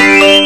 Bye.